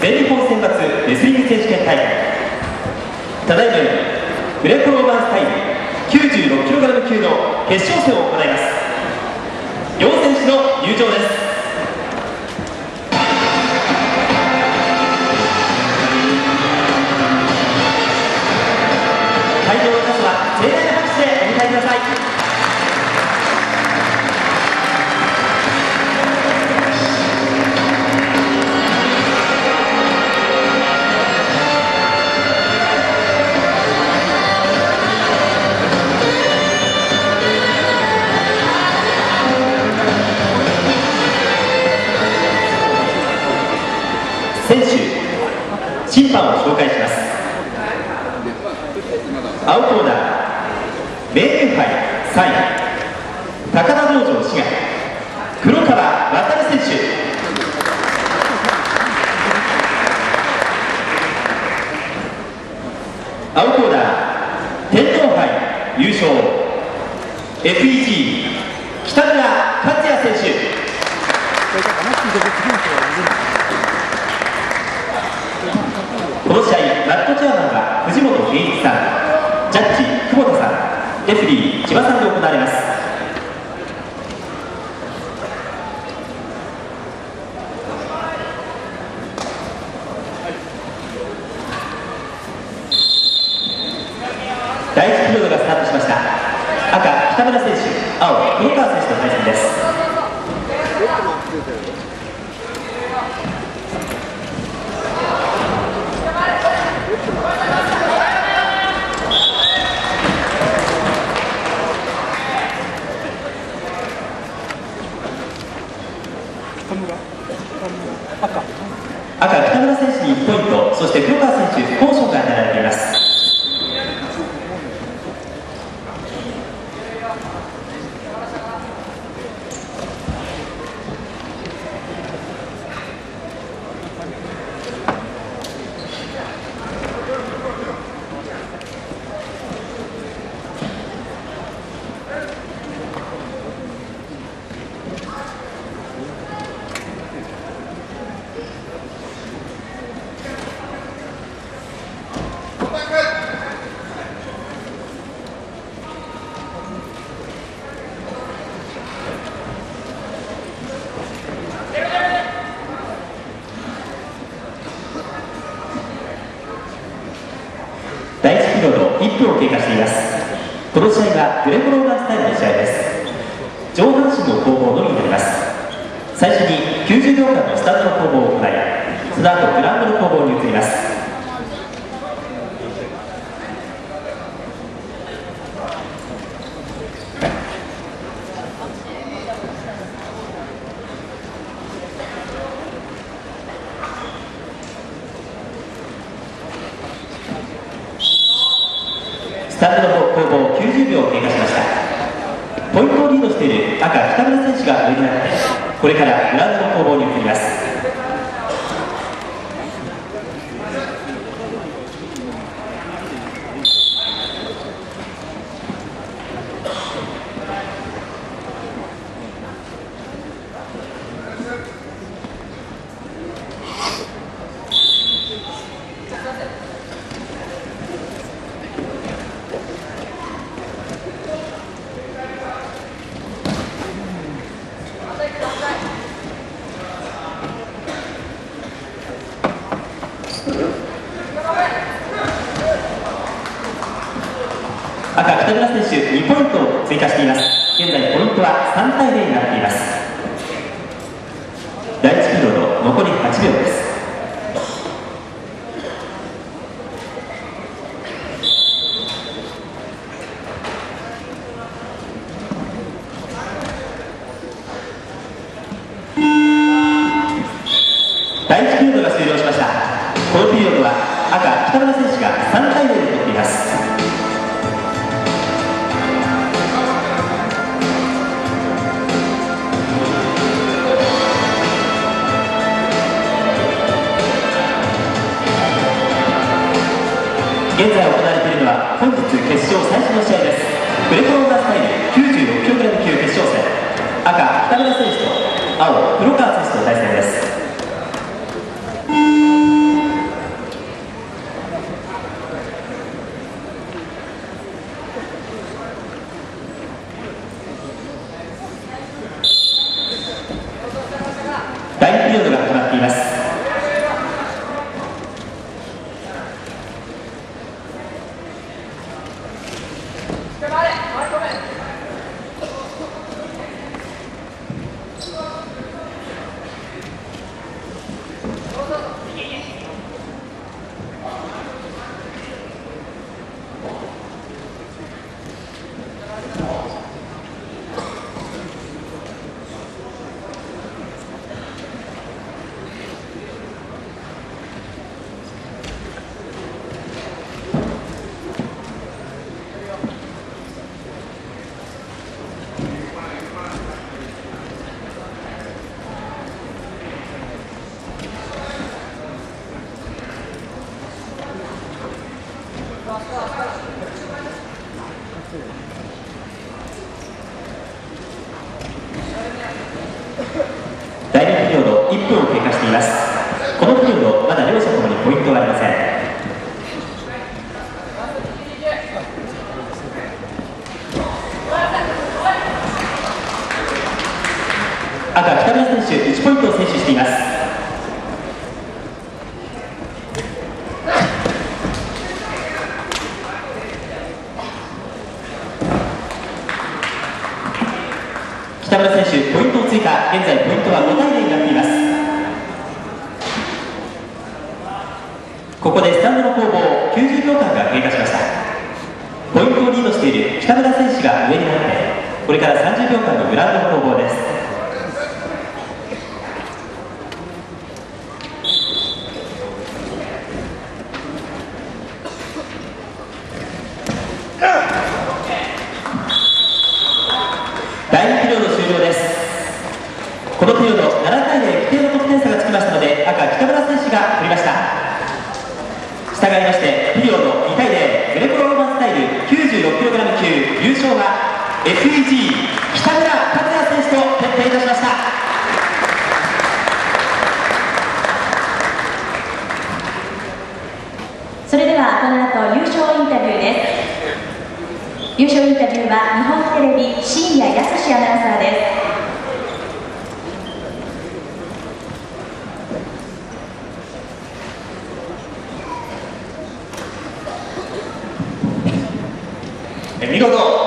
全日本選抜レスリング選手権大会。ただいまよりグレコローマンスタイル 96kg 級の決勝戦を行います。両選手の入場です。会場の数は盛大な拍手でお迎えください。審判を紹介します。青コーナー名年杯3位高田道場滋賀黒川渉選手。青コーナー天皇杯優勝 FEG 北村克也選手この試合ラットチェアマンは藤本健一さんジャッジ久保田さんレフェリー千葉さんで行われます第1ピリオドがスタートしました赤北村選手青黒川選手の対戦です赤。北村選手に1ポイントそして黒川選手コーションが与えられています第1ピリオド1分を経過しています。この試合はグレコローマンスタイルの試合です。上半身の攻防のみになります。最初に90秒間のスタートの攻防を行いその後グラウンドの攻防に移りますスタートの攻防90秒を経過しました。ポイントをリードしている赤北村選手が上になってこれからグラウンドの攻防に移ります。赤北村選手2ポイントを追加しています。現在ポイントは3対0になっています。第1ピリオド残り8秒です第1ピリオドが終了しましたこのピリオドは赤北村選手が3対0で取っています。現在行われているのは本日決勝最初の試合です。グレコローマンスタイル 96kg 級決勝戦。赤北村選手と青黒川選手の対戦です。第2ピリオド1分を経過しています。このピリオドまだ両者ともにポイントありません。赤北村選手1ポイントを先取しています。選手ポイントを追加現在ポイントは5対0になっていますここでスタンドの攻防90秒間が経過しました。ポイントをリードしている北村選手が上になってこれから30秒間のグラウンドの攻防です第2ピリオド終了ですこのピリオド7対0規定の得点差がつきましたので赤北村選手が取りました。従いましてピリオド2対0グレコローマンスタイル 96kg 級優勝は FEG 北村拓也選手と決定いたしました。それではこの後優勝インタビューです。優勝インタビューは日本テレビ深夜康アナウンサーです見事。